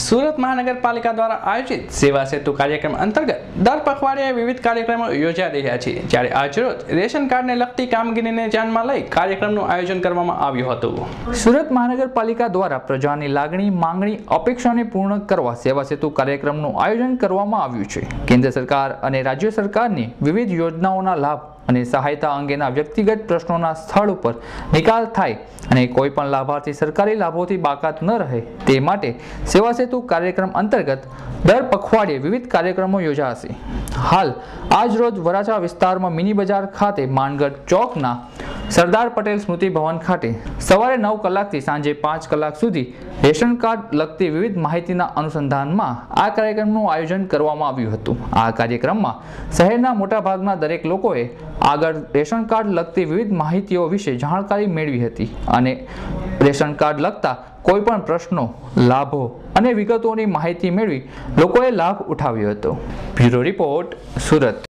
સુરત મહાનગરપાલિકા દ્વારા આયોજિત સેવા સેતુ કાર્યક્રમ અંતર્ગત દર પખવાડિયે વિવિધ કાર્યક્રમો યોજાઈ રહ્યા છે. જ્યારે આજરોજ રેશન કાર્ડને લગતી કામગીરીને ધ્યાનમાં લઈ કાર્યક્રમનું આયોજન કરવામાં આવ્યું હતું. સુરત મહાનગરપાલિકા દ્વારા પ્રજાની લાગણી, માંગણી, અપેક્ષાને પૂર્ણ કરવા સેવા સેતુ કાર્યક્રમનું આયોજન કરવામાં આવ્યું છે. કેન્દ્ર સરકાર અને રાજ્ય સરકારની વિવિધ યોજનાઓના લાભ અને સહાયતા અંગેના વ્યક્તિગત પ્રશ્નોના સ્થળ ઉપર નિકાલ થાય અને કોઈ પણ લાભાર્થી સરકારી લાભોથી બાકાત ન રહે તે માટે સેવા સેતુ કાર્યક્રમ અંતર્ગત દર પખવાડિયે વિવિધ કાર્યક્રમો યોજાશે. હાલ, આજ રોજ વરાછા વિસ્તારમાં મિની બજાર ખાતે માનગઢ ચોકના સરદાર પટેલ સ્મૃતિ ભવન ખાતે સવારે નવ કલાકથી સાંજે પાંચ કલાક સુધી રેશન કાર્ડ લગતી વિવિધ માહિતીના અનુસંધાનમાં આ કાર્યક્રમનું આયોજન કરવામાં આવ્યું હતું. આ કાર્યક્રમમાં શહેરના મોટાભાગના દરેક લોકોએ આગળ રેશન કાર્ડ લગતી વિવિધ માહિતીઓ વિશે જાણકારી મેળવી હતી અને રેશન કાર્ડ લગતા કોઈ પણ પ્રશ્નો, લાભો અને વિગતોની માહિતી મેળવી લોકોએ લાભ ઉઠાવ્યો હતો. Bureau report, Surat.